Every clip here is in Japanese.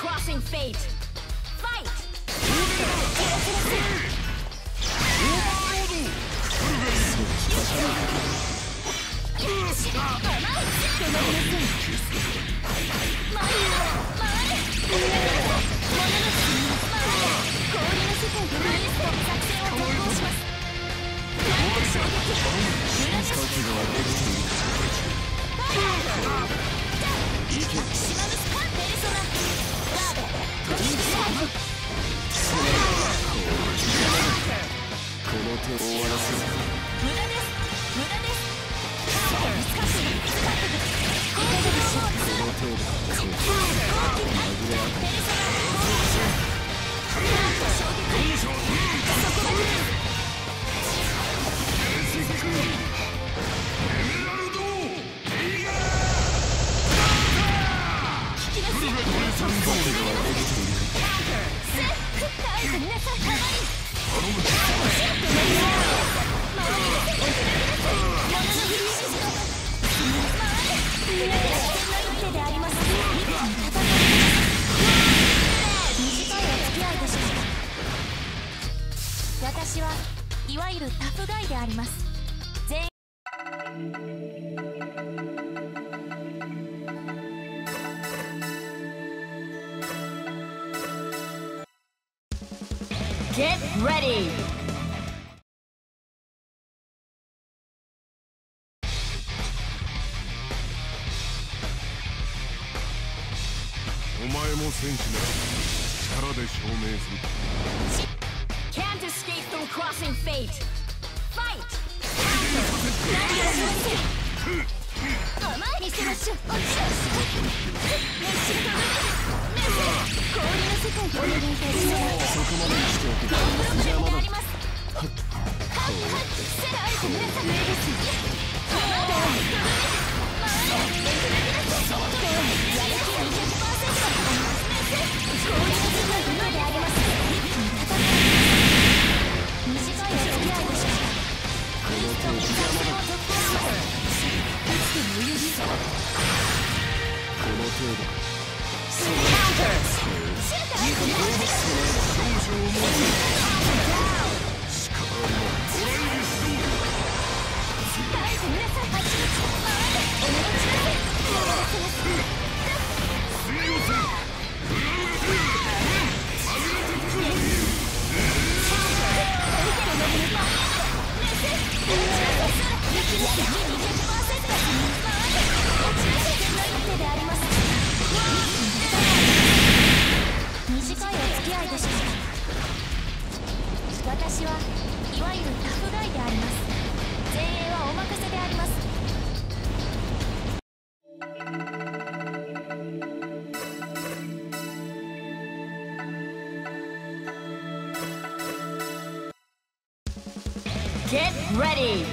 Crossing fate. Fight! Oh. タフガイであります全員 Get ready! お前も戦士なら力で証明する。Come on. Get ready!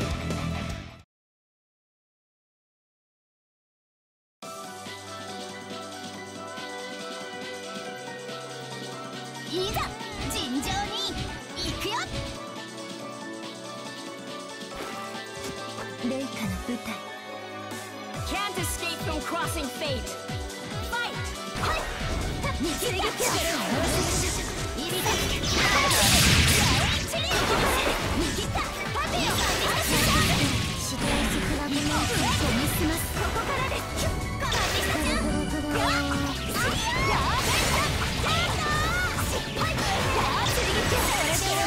Can't escape from crossing fate. Fight! Fight! これで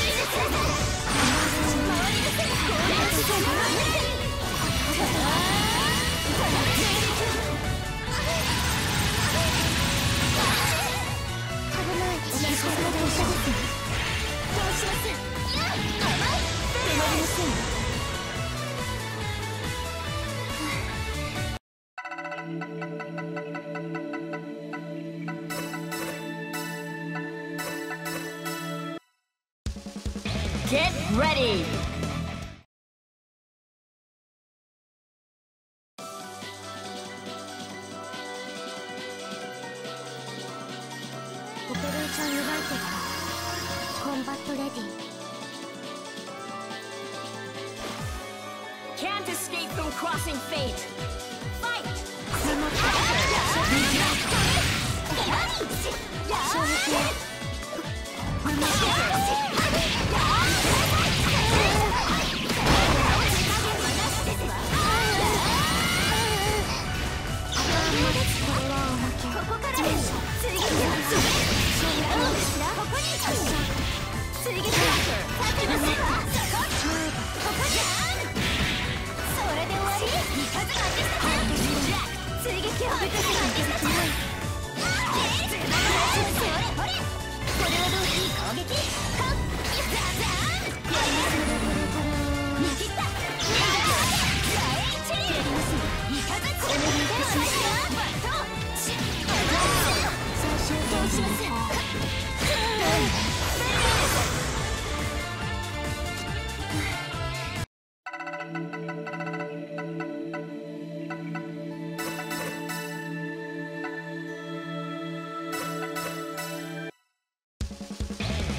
Ready! Operation United Combat ready. Can't escape from crossing fate. Fight! Remote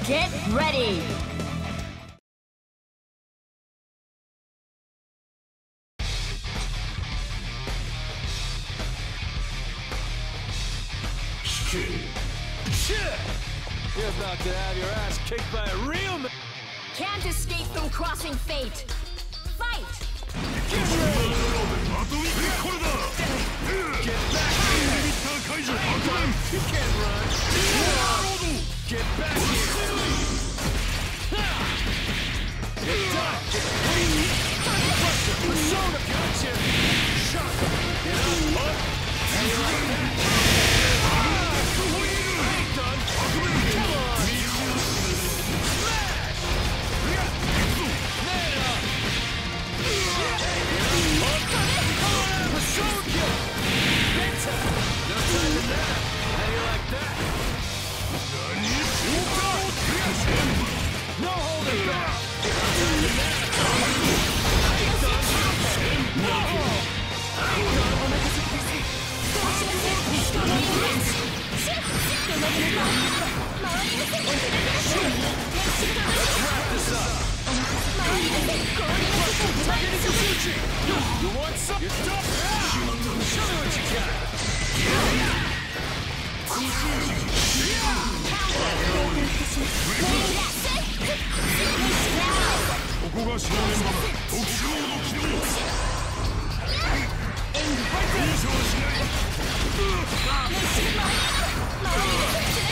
Get ready! You can't run. Get back here. Get done. Persona. Gotcha. Shot. Get you like that. が場しない。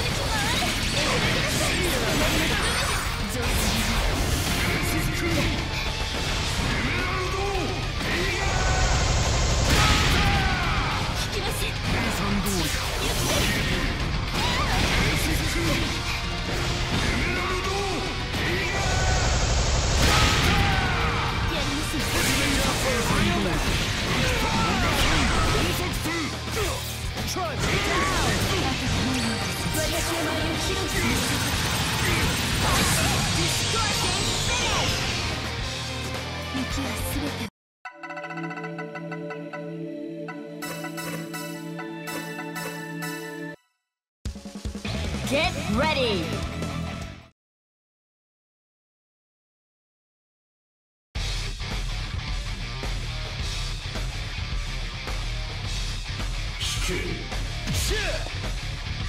イキュー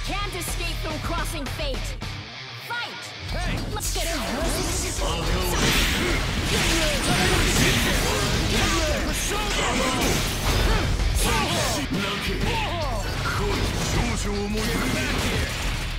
Can't escape from crossing fate. Fight! Hey! Let's get in. I'll go.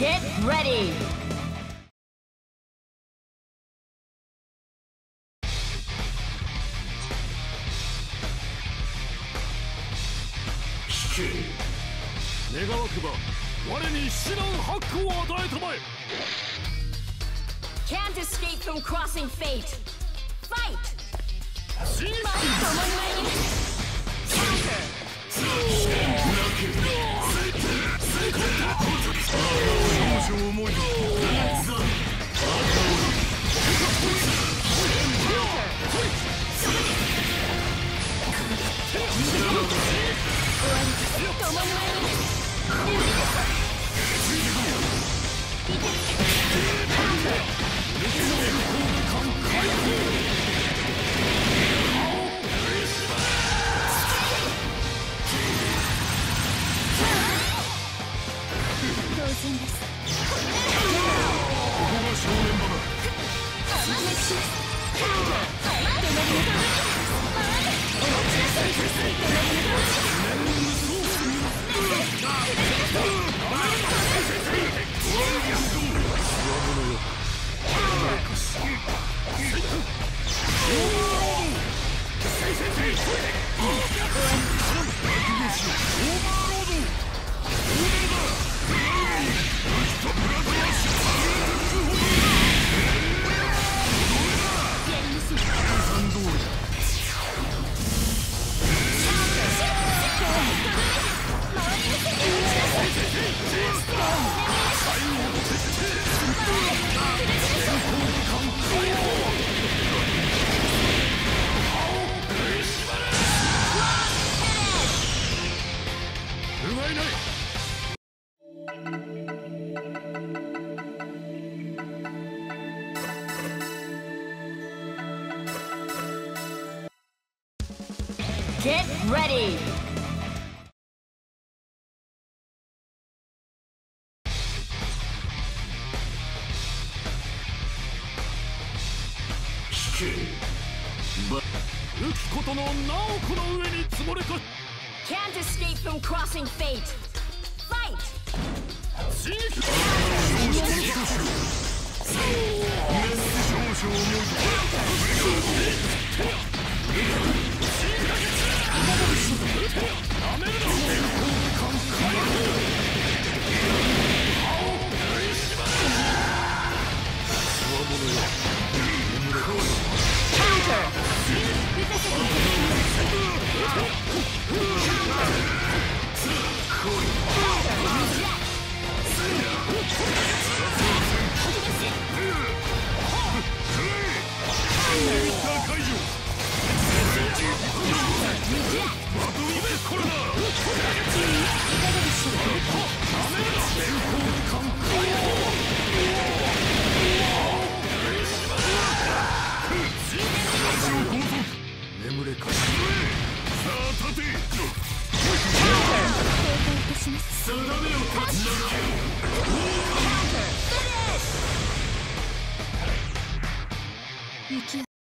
Get ready! 願わくば我に死のハックを与えたまえ Can't escape from crossing fate! Fight! 死に Counter! 不浮くことのなおこの上に積もれか Can't escape from crossing fate! Fight! 刺激少々重い